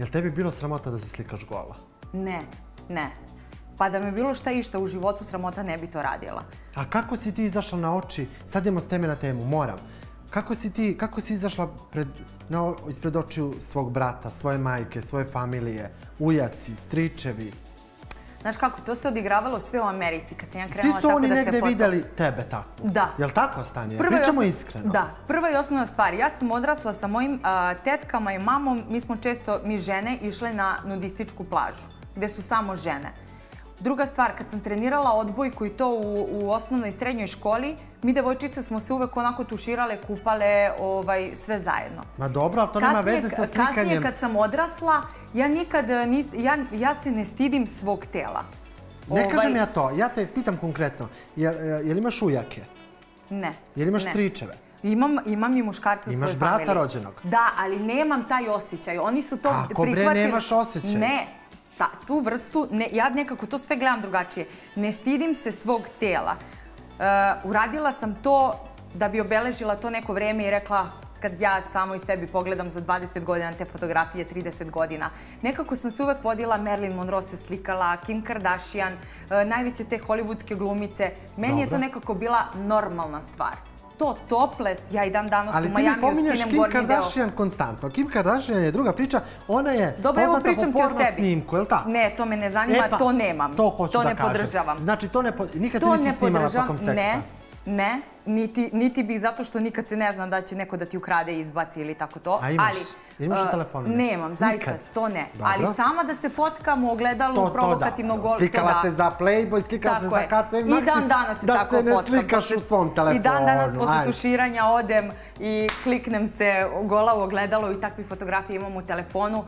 Jel tebi bilo sramota da se slikaš gola? Ne, ne. Pa da me bilo šta išta u životu sramota ne bi to radila. A kako si ti izašla na oči? Sad idemo s teme na temu, moram. Kako si ti, kako si izašla pred, na, ispred očiju svog brata, svoje majke, svoje familije, ujaci, stričevi? Znaš kako, to se odigravalo sve u Americi kad sam ja Svi krenula su tako oni da se negde foto... videli tebe tako. Da. Jel tako, Stanje? Prva Pričamo osno- iskreno. Da, prva i osnovna stvar. Ja sam odrasla sa mojim a, tetkama i mamom. Mi smo često, mi žene, išle na nudističku plažu, gde su samo žene. Druga stvar, kad sam trenirala odbojku i to u, u osnovnoj i srednjoj školi, mi devojčice smo se uvek onako tuširale, kupale, ovaj, sve zajedno. Ma dobro, ali to nema veze sa Kasnije slikanjem. kad sam odrasla, ja nikad e, nis, ja, ja se ne stidim svog tela. Ne Ovaj, kažem ja to, ja te pitam konkretno. Jel, jel imaš ujake? Ne. Jel imaš ne. stričeve? Imam, imam i muškarca u Imaš svojoj brata familiji. rođenog? Da, ali nemam taj osjećaj. Oni su to Kako, bre, prihvatili. nemaš osjećaj? Ne. Ta, tu vrstu, ne, ja nekako to sve gledam drugačije. Ne stidim se svog tela. Uh, uradila sam to da bi obeležila to neko vreme i rekla kad ja samo i sebi pogledam za 20 godina te fotografije, 30 godina. Nekako sam se uvek vodila, Marilyn Monroe se slikala, Kim Kardashian, uh, najveće te hollywoodske glumice. Meni je to nekako bila normalna stvar. To topless, ja i dan danas Ali u ti mi Majamiju pominješ skinem Kim gornji deo. Kardashian konstantno. Kim Kardashian je druga priča. Ona je poznata po ti porno snimku, je li tako? Ne, to me ne zanima, E pa, to nemam. To hoću to da ne kažem. podržavam. Znači, to ne, po- nikad to se nisi ne snimala podržavam, tokom seksa? ne, ne, niti, niti bih zato što nikad se ne zna da će neko da ti ukrade i izbaci ili tako to. A imaš? Ali, Imaš uh? Nemam, zaista, Nikad? to ne. Dobro. Ali sama da se fotkam u ogledalu, To, to da. provokativno gol, to Slikala da. se za Playboy, slikala se Tako za je. KC I Maxi, dan danas se da tako se ne fotkam. slikaš Posle- u svom telefonu. I dan danas posle Ajde. tuširanja odem i kliknem se gola u ogledalo i takve fotografije imam u telefonu.